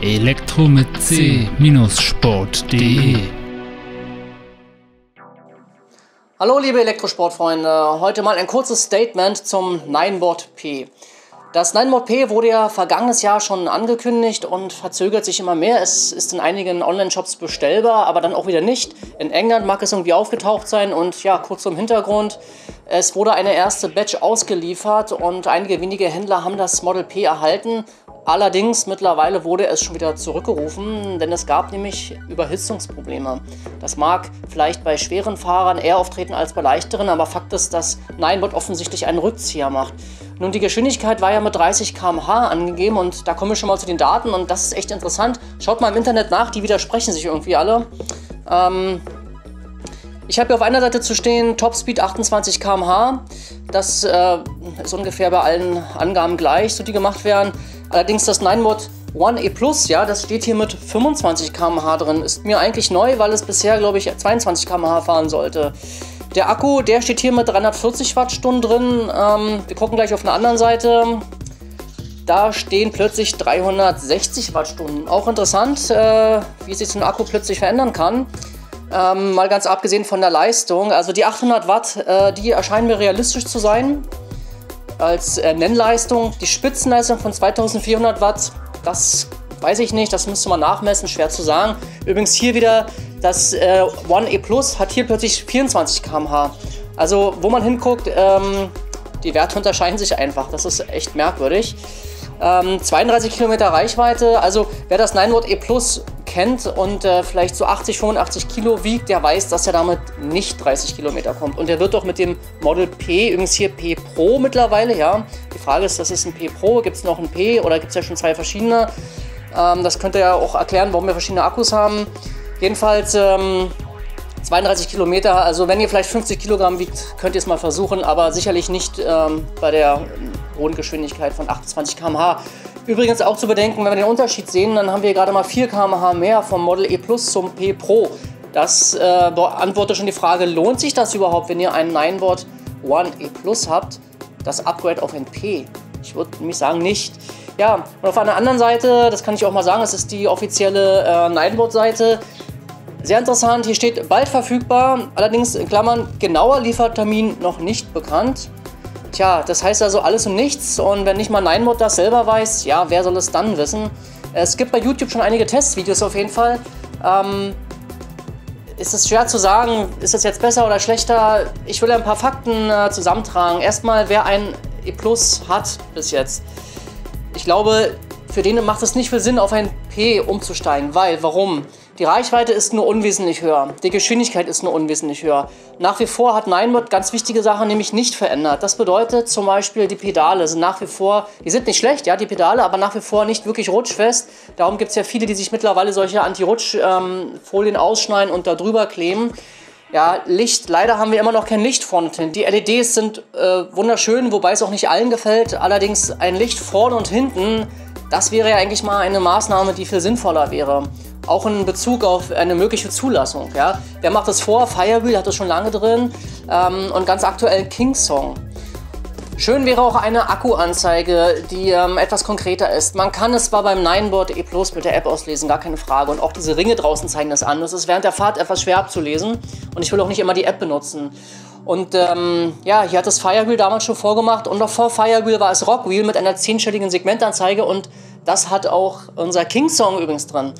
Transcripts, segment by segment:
Elektro mit C-Sport.de Hallo liebe Elektrosportfreunde, heute mal ein kurzes Statement zum Ninebot P. Das Ninebot P wurde ja vergangenes Jahr schon angekündigt und verzögert sich immer mehr. Es ist in einigen Online-Shops bestellbar, aber dann auch wieder nicht. In England mag es irgendwie aufgetaucht sein und ja, kurz zum Hintergrund. Es wurde eine erste Batch ausgeliefert und einige wenige Händler haben das Model P erhalten Allerdings mittlerweile wurde es schon wieder zurückgerufen, denn es gab nämlich Überhitzungsprobleme. Das mag vielleicht bei schweren Fahrern eher auftreten als bei leichteren, aber Fakt ist, dass Ninebot offensichtlich einen Rückzieher macht. Nun, die Geschwindigkeit war ja mit 30 km/h angegeben und da kommen wir schon mal zu den Daten und das ist echt interessant. Schaut mal im Internet nach, die widersprechen sich irgendwie alle. Ähm, ich habe hier auf einer Seite zu stehen Topspeed 28 km/h. Das äh, ist ungefähr bei allen Angaben gleich, so die gemacht werden. Allerdings das 9-Mod One E Plus, ja, das steht hier mit 25 km/h drin. Ist mir eigentlich neu, weil es bisher, glaube ich, 22 km/h fahren sollte. Der Akku, der steht hier mit 340 Wattstunden drin. Ähm, wir gucken gleich auf einer anderen Seite. Da stehen plötzlich 360 Wattstunden. Auch interessant, äh, wie sich so ein Akku plötzlich verändern kann. Ähm, mal ganz abgesehen von der Leistung. Also die 800 Watt, äh, die erscheinen mir realistisch zu sein als äh, Nennleistung. Die Spitzenleistung von 2400 Watt, das weiß ich nicht, das müsste man nachmessen, schwer zu sagen. Übrigens hier wieder das äh, One E Plus hat hier plötzlich 24 km/h. Also wo man hinguckt, ähm, die Werte unterscheiden sich einfach. Das ist echt merkwürdig. Ähm, 32 Kilometer Reichweite, also wer das 9 Watt E Plus kennt und äh, vielleicht so 80, 85 Kilo wiegt, der weiß, dass er damit nicht 30 Kilometer kommt. Und der wird doch mit dem Model P, übrigens hier P Pro mittlerweile, ja. Die Frage ist, das ist ein P Pro, gibt es noch ein P oder gibt es ja schon zwei verschiedene? Ähm, das könnte ja auch erklären, warum wir verschiedene Akkus haben. Jedenfalls ähm, 32 Kilometer, also wenn ihr vielleicht 50 Kilogramm wiegt, könnt ihr es mal versuchen, aber sicherlich nicht ähm, bei der hohen Geschwindigkeit von 28 km/h. Übrigens auch zu bedenken, wenn wir den Unterschied sehen, dann haben wir gerade mal 4 km/h mehr vom Model E Plus zum P Pro. Das äh, beantwortet schon die Frage, lohnt sich das überhaupt, wenn ihr einen Nineboard One E Plus habt, das Upgrade auf ein P? Ich würde nämlich sagen, nicht. Ja, und auf einer anderen Seite, das kann ich auch mal sagen, das ist die offizielle äh, Nineboard-Seite. Sehr interessant, hier steht bald verfügbar, allerdings in Klammern genauer Liefertermin noch nicht bekannt. Tja, das heißt also alles und nichts. Und wenn nicht mal Ninebot das selber weiß, ja, wer soll es dann wissen? Es gibt bei YouTube schon einige Testvideos auf jeden Fall. Ähm, ist es schwer zu sagen, ist es jetzt besser oder schlechter? Ich will ein paar Fakten äh, zusammentragen. Erstmal, wer ein E Plus hat bis jetzt. Ich glaube, für den macht es nicht viel Sinn, auf ein P umzusteigen. Weil, warum? Die Reichweite ist nur unwesentlich höher. Die Geschwindigkeit ist nur unwesentlich höher. Nach wie vor hat Ninebot ganz wichtige Sachen nämlich nicht verändert. Das bedeutet zum Beispiel, die Pedale sind nach wie vor, die sind nicht schlecht, ja, die Pedale, aber nach wie vor nicht wirklich rutschfest. Darum gibt es ja viele, die sich mittlerweile solche Anti-Rutsch-Folien ausschneiden und da drüber kleben. Ja, Licht, leider haben wir immer noch kein Licht vorne und hinten. Die LEDs sind äh, wunderschön, wobei es auch nicht allen gefällt. Allerdings ein Licht vorne und hinten, das wäre ja eigentlich mal eine Maßnahme, die viel sinnvoller wäre auch in Bezug auf eine mögliche Zulassung. Ja? Wer macht das vor? Firewheel hat das schon lange drin ähm, und ganz aktuell Kingsong. Schön wäre auch eine Akkuanzeige, die ähm, etwas konkreter ist. Man kann es zwar beim Nineboard E Plus mit der App auslesen, gar keine Frage. Und auch diese Ringe draußen zeigen das an. Das ist während der Fahrt etwas schwer abzulesen. Und ich will auch nicht immer die App benutzen. Und ähm, ja, hier hat das Firewheel damals schon vorgemacht. Und noch vor Firewheel war es Rockwheel mit einer zehnstelligen Segmentanzeige. Und das hat auch unser Kingsong übrigens drin.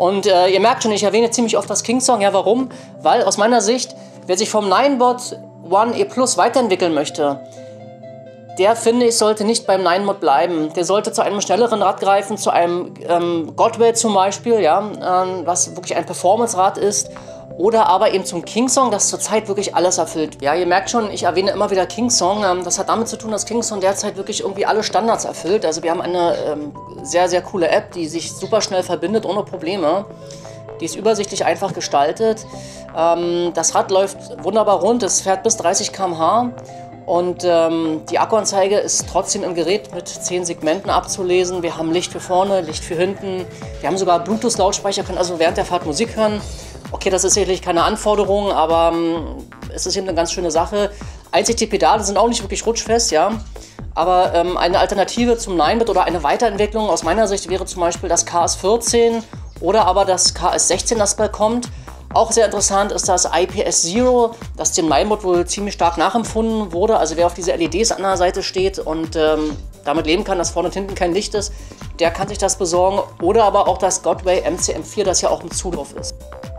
Und äh, ihr merkt schon, ich erwähne ziemlich oft das King Song. Ja, warum? Weil aus meiner Sicht, wer sich vom Ninebot One E Plus weiterentwickeln möchte, der finde ich sollte nicht beim Ninebot bleiben. Der sollte zu einem schnelleren Rad greifen, zu einem ähm, Godway zum Beispiel, ja, ähm, was wirklich ein Performance-Rad ist oder aber eben zum Kingsong, das zurzeit wirklich alles erfüllt. Ja, ihr merkt schon, ich erwähne immer wieder Kingsong. Ähm, das hat damit zu tun, dass Kingsong derzeit wirklich irgendwie alle Standards erfüllt. Also wir haben eine ähm, sehr, sehr coole App, die sich super schnell verbindet, ohne Probleme. Die ist übersichtlich einfach gestaltet. Ähm, das Rad läuft wunderbar rund, es fährt bis 30 km/h. Und ähm, die Akkuanzeige ist trotzdem im Gerät mit 10 Segmenten abzulesen. Wir haben Licht für vorne, Licht für hinten. Wir haben sogar Bluetooth-Lautsprecher, können also während der Fahrt Musik hören. Okay, das ist sicherlich keine Anforderung, aber ähm, es ist eben eine ganz schöne Sache. Einzig die Pedale sind auch nicht wirklich rutschfest, ja. Aber ähm, eine Alternative zum Ninebot oder eine Weiterentwicklung aus meiner Sicht wäre zum Beispiel das KS14 oder aber das KS16, das bald kommt. Auch sehr interessant ist das IPS Zero, das dem Ninebot wohl ziemlich stark nachempfunden wurde. Also wer auf diese LEDs an der Seite steht und ähm, damit leben kann, dass vorne und hinten kein Licht ist, der kann sich das besorgen. Oder aber auch das Godway MCM4, das ja auch im Zulauf ist.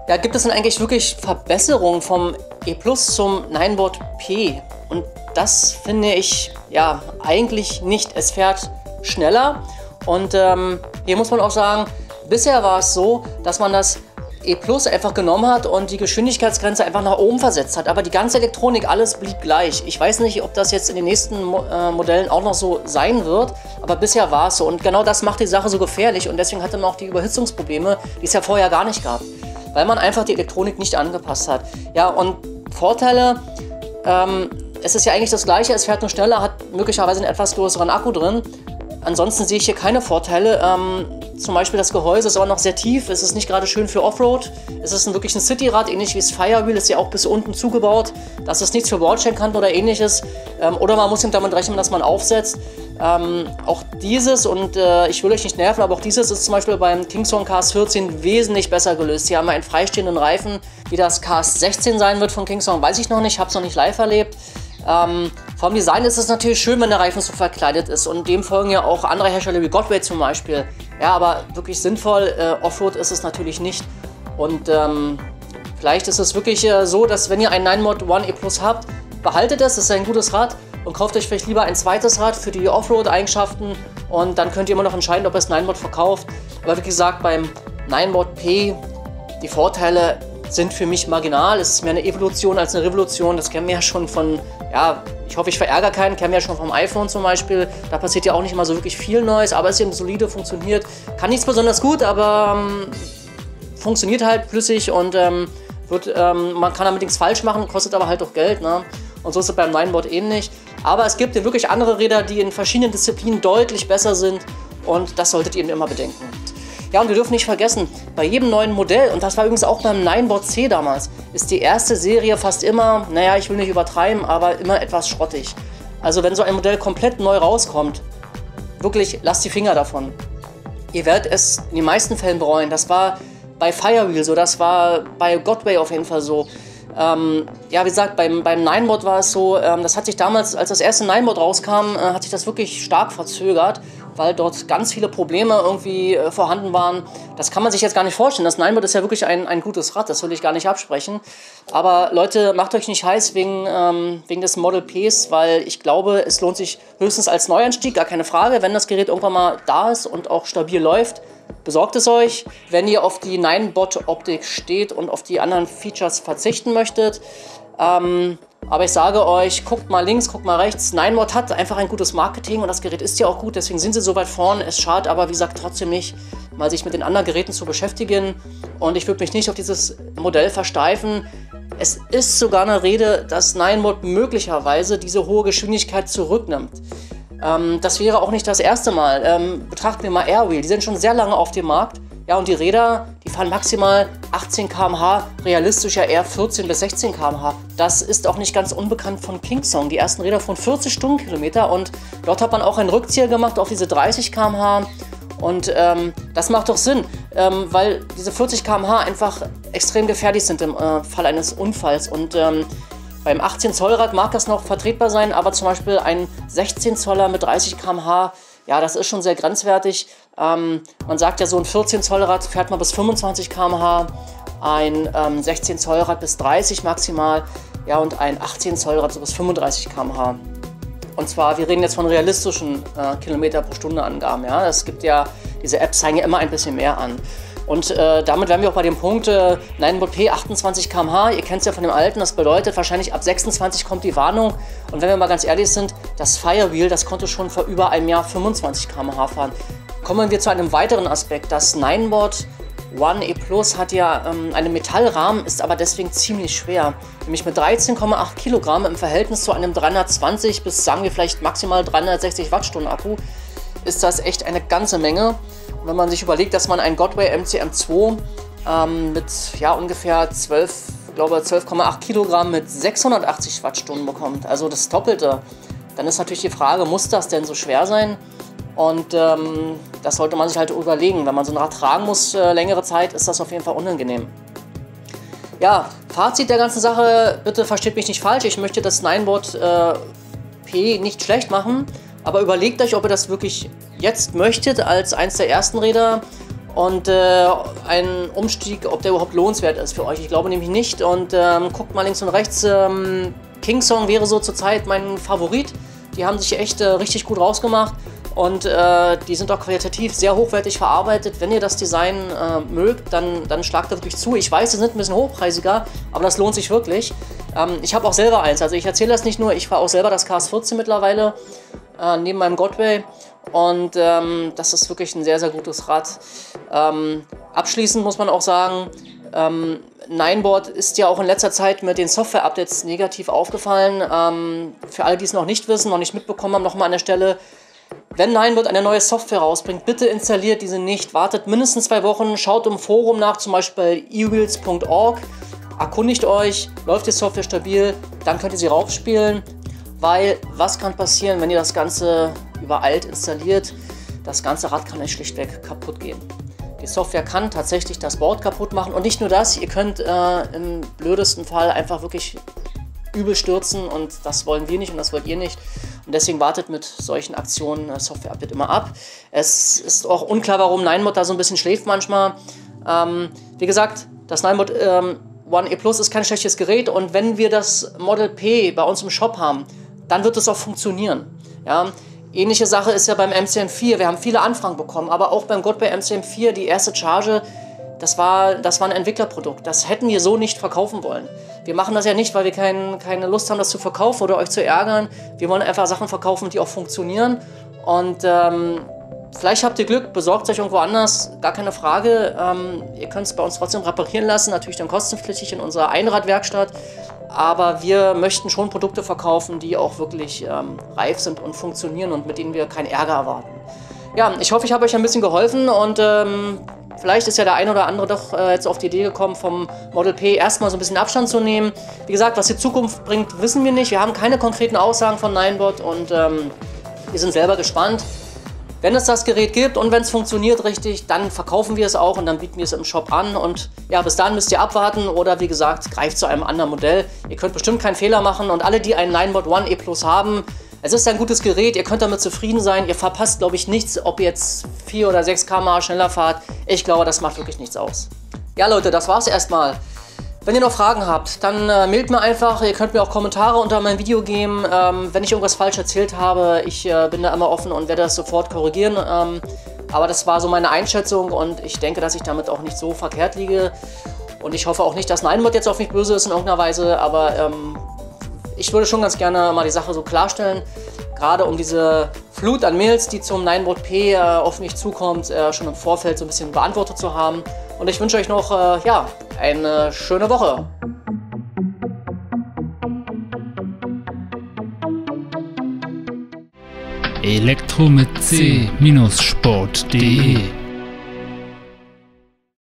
Ja, gibt es denn eigentlich wirklich Verbesserungen vom E Plus zum Ninebot P? Und das finde ich ja eigentlich nicht. Es fährt schneller und ähm, hier muss man auch sagen, bisher war es so, dass man das E Plus einfach genommen hat und die Geschwindigkeitsgrenze einfach nach oben versetzt hat. Aber die ganze Elektronik, alles blieb gleich. Ich weiß nicht, ob das jetzt in den nächsten Mo äh, Modellen auch noch so sein wird, aber bisher war es so. Und genau das macht die Sache so gefährlich und deswegen hatte man auch die Überhitzungsprobleme, die es ja vorher gar nicht gab. Weil man einfach die Elektronik nicht angepasst hat. Ja, und Vorteile, ähm, es ist ja eigentlich das gleiche, es fährt nur schneller, hat möglicherweise einen etwas größeren Akku drin. Ansonsten sehe ich hier keine Vorteile. Ähm, zum Beispiel das Gehäuse ist aber noch sehr tief, es ist nicht gerade schön für Offroad. Es ist ein, wirklich ein Cityrad, ähnlich wie das Firewheel, ist ja auch bis unten zugebaut. Das ist nichts für Wallchain-Kanten oder ähnliches. Ähm, oder man muss damit rechnen, dass man aufsetzt. Ähm, auch dieses, und äh, ich will euch nicht nerven, aber auch dieses ist zum Beispiel beim Kingston KS14 wesentlich besser gelöst. Sie haben einen freistehenden Reifen, wie das KS16 sein wird von Kingston, weiß ich noch nicht, habe es noch nicht live erlebt. Ähm, vom Design ist es natürlich schön, wenn der Reifen so verkleidet ist und dem folgen ja auch andere Hersteller wie Godway zum Beispiel. Ja, aber wirklich sinnvoll, äh, Offroad ist es natürlich nicht. Und ähm, vielleicht ist es wirklich äh, so, dass wenn ihr einen 9mod One E Plus habt, behaltet es, das ist ein gutes Rad und kauft euch vielleicht lieber ein zweites Rad für die Offroad-Eigenschaften und dann könnt ihr immer noch entscheiden, ob ihr das 9mod verkauft. Aber wie gesagt, beim 9mod P, die Vorteile sind für mich marginal. Es ist mehr eine Evolution als eine Revolution. Das kennen wir ja schon von, ja, ich hoffe, ich verärgere keinen, kennen wir ja schon vom iPhone zum Beispiel. Da passiert ja auch nicht immer so wirklich viel Neues, aber es ist eben solide, funktioniert. Kann nichts besonders gut, aber ähm, funktioniert halt flüssig und ähm, wird, ähm, man kann damit nichts falsch machen, kostet aber halt auch Geld. Ne? Und so ist es beim Nineboard ähnlich. Aber es gibt ja wirklich andere Räder, die in verschiedenen Disziplinen deutlich besser sind und das solltet ihr immer bedenken. Ja, und wir dürfen nicht vergessen, bei jedem neuen Modell, und das war übrigens auch beim Ninebot C damals, ist die erste Serie fast immer, naja, ich will nicht übertreiben, aber immer etwas schrottig. Also wenn so ein Modell komplett neu rauskommt, wirklich lasst die Finger davon. Ihr werdet es in den meisten Fällen bereuen. Das war bei Firewheel so, das war bei Godway auf jeden Fall so. Ähm, ja, wie gesagt, beim, beim Ninebot war es so, ähm, das hat sich damals, als das erste Ninebot rauskam, äh, hat sich das wirklich stark verzögert weil dort ganz viele Probleme irgendwie äh, vorhanden waren. Das kann man sich jetzt gar nicht vorstellen. Das Ninebot ist ja wirklich ein, ein gutes Rad, das will ich gar nicht absprechen. Aber Leute, macht euch nicht heiß wegen, ähm, wegen des Model Ps, weil ich glaube, es lohnt sich höchstens als Neuanstieg, gar keine Frage. Wenn das Gerät irgendwann mal da ist und auch stabil läuft, besorgt es euch. Wenn ihr auf die Ninebot-Optik steht und auf die anderen Features verzichten möchtet, ähm, aber ich sage euch, guckt mal links, guckt mal rechts. Ninebot hat einfach ein gutes Marketing und das Gerät ist ja auch gut, deswegen sind sie so weit vorn. Es schadet aber, wie gesagt, trotzdem nicht, mal sich mit den anderen Geräten zu beschäftigen. Und ich würde mich nicht auf dieses Modell versteifen. Es ist sogar eine Rede, dass Ninebot möglicherweise diese hohe Geschwindigkeit zurücknimmt. Ähm, das wäre auch nicht das erste Mal. Ähm, betrachten wir mal Airwheel, die sind schon sehr lange auf dem Markt. Ja, und die Räder, die fahren maximal 18 km/h, realistisch ja eher 14 bis 16 km/h. Das ist auch nicht ganz unbekannt von Kingsong. Die ersten Räder von 40 Stundenkilometer und dort hat man auch einen Rückzieher gemacht auf diese 30 km/h. Und ähm, das macht doch Sinn, ähm, weil diese 40 km/h einfach extrem gefährlich sind im äh, Fall eines Unfalls. Und ähm, beim 18 Zoll Rad mag das noch vertretbar sein, aber zum Beispiel ein 16 Zoller mit 30 km/h ja, das ist schon sehr grenzwertig. Ähm, man sagt ja, so ein 14 Zoll Rad fährt man bis 25 km/h, ein ähm, 16 Zoll Rad bis 30 maximal, ja, und ein 18 Zoll Rad so bis 35 km/h. Und zwar, wir reden jetzt von realistischen äh, Kilometer pro Stunde Angaben. Ja? Es gibt ja, diese Apps zeigen ja immer ein bisschen mehr an. Und äh, damit wären wir auch bei dem Punkt äh, 9P 28 km/h. Ihr kennt es ja von dem alten, das bedeutet wahrscheinlich ab 26 kommt die Warnung. Und wenn wir mal ganz ehrlich sind, das Firewheel, das konnte schon vor über einem Jahr 25 km/h fahren. Kommen wir zu einem weiteren Aspekt. Das Ninebot One E Plus hat ja ähm, einen Metallrahmen, ist aber deswegen ziemlich schwer. Nämlich mit 13,8 Kilogramm im Verhältnis zu einem 320 bis sagen wir vielleicht maximal 360 Wattstunden Akku ist das echt eine ganze Menge. Und wenn man sich überlegt, dass man ein Godway MCM2 ähm, mit ja, ungefähr 12 glaube 12,8 Kilogramm mit 680 Wattstunden bekommt, also das Doppelte, dann ist natürlich die Frage, muss das denn so schwer sein? Und ähm, das sollte man sich halt überlegen. Wenn man so ein Rad tragen muss äh, längere Zeit, ist das auf jeden Fall unangenehm. Ja, Fazit der ganzen Sache, bitte versteht mich nicht falsch. Ich möchte das Nineboard äh, P nicht schlecht machen, aber überlegt euch, ob ihr das wirklich jetzt möchtet als eins der ersten Räder und äh, ein Umstieg, ob der überhaupt lohnenswert ist für euch. Ich glaube nämlich nicht. Und ähm, guckt mal links und rechts. Ähm, Kingsong wäre so zurzeit mein Favorit. Die haben sich echt äh, richtig gut rausgemacht. Und äh, die sind auch qualitativ sehr hochwertig verarbeitet. Wenn ihr das Design äh, mögt, dann, dann schlagt da wirklich zu. Ich weiß, sie sind ein bisschen hochpreisiger, aber das lohnt sich wirklich. Ähm, ich habe auch selber eins. Also ich erzähle das nicht nur, ich fahre auch selber das KS14 mittlerweile äh, neben meinem Godway. Und ähm, das ist wirklich ein sehr, sehr gutes Rad. Ähm, abschließend muss man auch sagen, ähm, Nineboard ist ja auch in letzter Zeit mit den Software-Updates negativ aufgefallen. Ähm, für alle, die es noch nicht wissen, noch nicht mitbekommen haben, nochmal an der Stelle. Wenn Nineboard eine neue Software rausbringt, bitte installiert diese nicht. Wartet mindestens zwei Wochen, schaut im Forum nach, zum Beispiel ewheels.org. Erkundigt euch, läuft die Software stabil, dann könnt ihr sie raufspielen. Weil was kann passieren, wenn ihr das Ganze übereilt installiert? Das ganze Rad kann euch schlichtweg kaputt gehen. Die Software kann tatsächlich das Board kaputt machen und nicht nur das, ihr könnt äh, im blödesten Fall einfach wirklich übel stürzen und das wollen wir nicht und das wollt ihr nicht. Und deswegen wartet mit solchen Aktionen äh, Software-Update immer ab. Es ist auch unklar, warum Ninebot da so ein bisschen schläft manchmal. Ähm, wie gesagt, das Ninebot ähm, One E Plus ist kein schlechtes Gerät und wenn wir das Model P bei uns im Shop haben, dann wird es auch funktionieren. Ja? Ähnliche Sache ist ja beim MCM4. Wir haben viele Anfragen bekommen, aber auch beim Godbay MCM4, die erste Charge, das war, das war ein Entwicklerprodukt. Das hätten wir so nicht verkaufen wollen. Wir machen das ja nicht, weil wir kein, keine Lust haben, das zu verkaufen oder euch zu ärgern. Wir wollen einfach Sachen verkaufen, die auch funktionieren. Und ähm, vielleicht habt ihr Glück, besorgt euch irgendwo anders, gar keine Frage. Ähm, ihr könnt es bei uns trotzdem reparieren lassen, natürlich dann kostenpflichtig in unserer Einradwerkstatt aber wir möchten schon Produkte verkaufen, die auch wirklich ähm, reif sind und funktionieren und mit denen wir keinen Ärger erwarten. Ja, ich hoffe, ich habe euch ein bisschen geholfen und ähm, vielleicht ist ja der eine oder andere doch äh, jetzt auf die Idee gekommen, vom Model P erstmal so ein bisschen Abstand zu nehmen. Wie gesagt, was die Zukunft bringt, wissen wir nicht. Wir haben keine konkreten Aussagen von Ninebot und ähm, wir sind selber gespannt. Wenn es das Gerät gibt und wenn es funktioniert richtig, dann verkaufen wir es auch und dann bieten wir es im Shop an. Und ja, bis dahin müsst ihr abwarten oder wie gesagt, greift zu einem anderen Modell. Ihr könnt bestimmt keinen Fehler machen und alle, die einen Ninebot One E Plus haben, es ist ein gutes Gerät, ihr könnt damit zufrieden sein. Ihr verpasst, glaube ich, nichts, ob ihr jetzt 4 oder 6 km schneller fahrt. Ich glaube, das macht wirklich nichts aus. Ja, Leute, das war's erstmal. Wenn ihr noch Fragen habt, dann äh, mailt mir einfach. Ihr könnt mir auch Kommentare unter mein Video geben. Ähm, wenn ich irgendwas falsch erzählt habe, ich äh, bin da immer offen und werde das sofort korrigieren. Ähm, aber das war so meine Einschätzung und ich denke, dass ich damit auch nicht so verkehrt liege. Und ich hoffe auch nicht, dass Neinmod jetzt auf mich böse ist in irgendeiner Weise, aber ähm, ich würde schon ganz gerne mal die Sache so klarstellen. Gerade um diese Flut an Mails, die zum Ninebot P äh, auf mich zukommt, äh, schon im Vorfeld so ein bisschen beantwortet zu haben. Und ich wünsche euch noch äh, ja, eine schöne Woche. Elektro mit C-Sport.de